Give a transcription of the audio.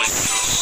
Let's go.